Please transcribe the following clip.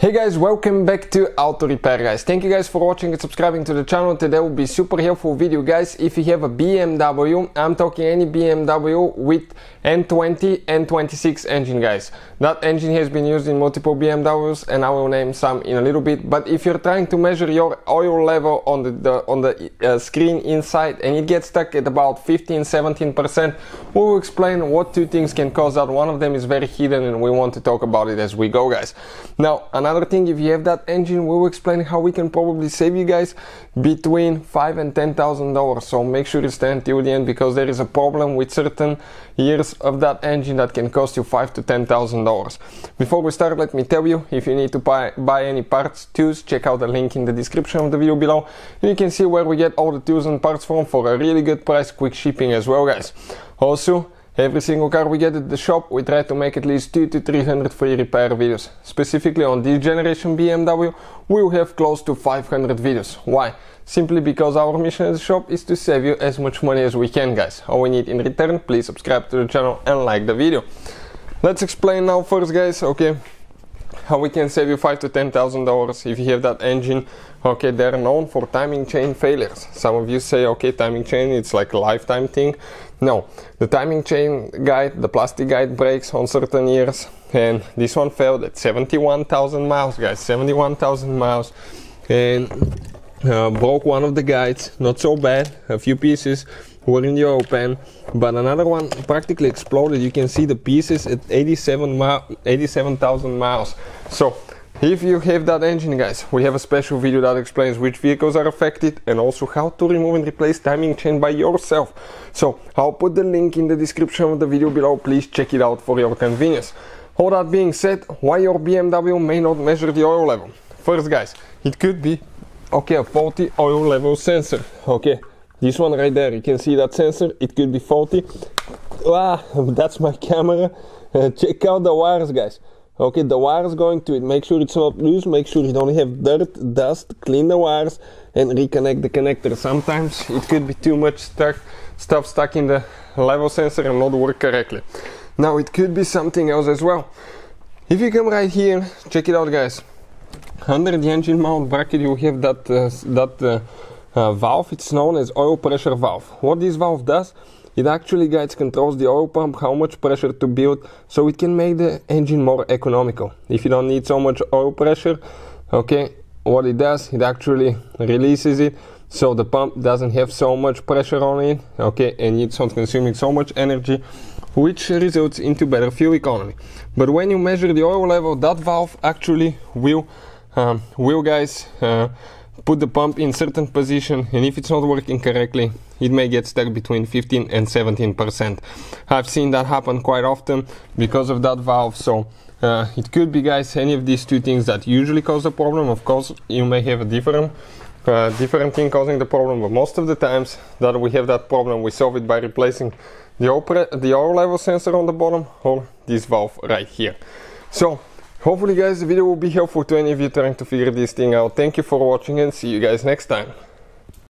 Hey guys, welcome back to Auto Repair guys. Thank you guys for watching and subscribing to the channel. Today will be super helpful video guys. If you have a BMW, I'm talking any BMW with N20, N26 engine guys. That engine has been used in multiple BMWs and I will name some in a little bit. But if you're trying to measure your oil level on the, the on the uh, screen inside and it gets stuck at about 15-17%, we will explain what two things can cause that. One of them is very hidden and we want to talk about it as we go guys. Now, another Another thing, if you have that engine, we will explain how we can probably save you guys between five and ten thousand dollars. So make sure you stay until the end because there is a problem with certain years of that engine that can cost you five to ten thousand dollars. Before we start, let me tell you if you need to buy buy any parts, tools, check out the link in the description of the video below. You can see where we get all the tools and parts from for a really good price, quick shipping as well, guys. Also, Every single car we get at the shop, we try to make at least 2 to 300 free repair videos. Specifically on this generation BMW, we will have close to 500 videos. Why? Simply because our mission at the shop is to save you as much money as we can guys. All we need in return, please subscribe to the channel and like the video. Let's explain now first guys, okay, we can save you five to ten thousand dollars if you have that engine. Okay they're known for timing chain failures. Some of you say okay timing chain it's like a lifetime thing. No the timing chain guide the plastic guide breaks on certain years and this one failed at 71,000 miles guys 71,000 miles. And uh, broke one of the guides not so bad a few pieces were in the open but another one practically exploded. You can see the pieces at 87 mi 87,000 miles. So if you have that engine guys we have a special video that explains which vehicles are affected and also how to remove and replace timing chain by yourself. So i'll put the link in the description of the video below. Please check it out for your convenience. All that being said why your bmw may not measure the oil level? First guys it could be okay a faulty oil level sensor okay this one right there you can see that sensor it could be faulty. Ah that's my camera. Uh, check out the wires guys. Okay the wires going to it. Make sure it's not loose make sure you don't have dirt dust. Clean the wires and reconnect the connector. Sometimes it could be too much stuck stuff stuck in the level sensor and not work correctly. Now it could be something else as well. If you come right here check it out guys. Under the engine mount bracket you have that uh, that uh, uh, valve. It's known as oil pressure valve. What this valve does, it actually guides controls the oil pump how much pressure to build so it can make the engine more economical. If you don't need so much oil pressure, okay, what it does, it actually releases it so the pump doesn't have so much pressure on it, okay, and it's not consuming so much energy which results into better fuel economy. But when you measure the oil level, that valve actually will, um, will guys, uh, put the pump in certain position and if it's not working correctly it may get stuck between 15 and 17 percent. I've seen that happen quite often because of that valve so uh, it could be guys any of these two things that usually cause the problem. Of course you may have a different uh, different thing causing the problem but most of the times that we have that problem we solve it by replacing the the oil level sensor on the bottom or this valve right here. So Hopefully guys the video will be helpful to any of you trying to figure this thing out. Thank you for watching and see you guys next time.